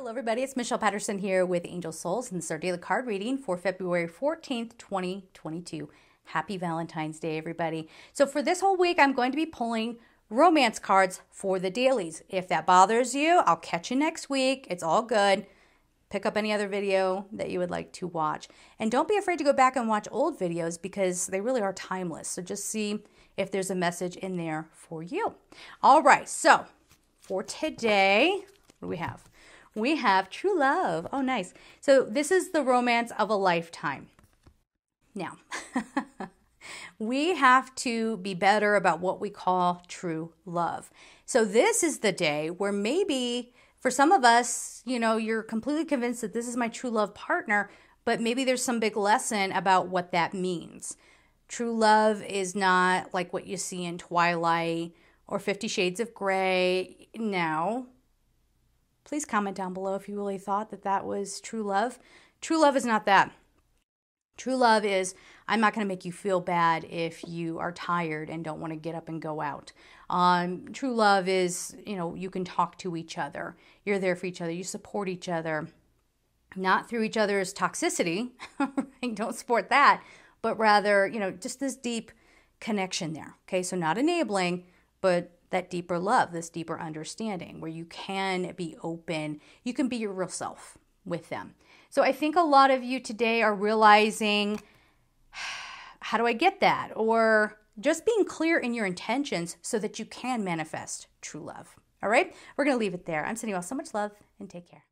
Hello, everybody. It's Michelle Patterson here with Angel Souls, and this is our daily card reading for February 14th, 2022. Happy Valentine's Day, everybody. So, for this whole week, I'm going to be pulling romance cards for the dailies. If that bothers you, I'll catch you next week. It's all good. Pick up any other video that you would like to watch. And don't be afraid to go back and watch old videos because they really are timeless. So, just see if there's a message in there for you. All right, so for today, what do we have? We have true love. Oh, nice. So, this is the romance of a lifetime. Now, we have to be better about what we call true love. So, this is the day where maybe for some of us, you know, you're completely convinced that this is my true love partner, but maybe there's some big lesson about what that means. True love is not like what you see in Twilight or Fifty Shades of Grey. No, Please comment down below if you really thought that that was true love. True love is not that. True love is I'm not going to make you feel bad if you are tired and don't want to get up and go out. Um, true love is, you know, you can talk to each other. You're there for each other. You support each other, not through each other's toxicity. right? Don't support that, but rather, you know, just this deep connection there. Okay, so not enabling, but that deeper love, this deeper understanding where you can be open, you can be your real self with them. So I think a lot of you today are realizing how do I get that? Or just being clear in your intentions so that you can manifest true love. All right, we're to leave it there. I'm sending you all so much love and take care.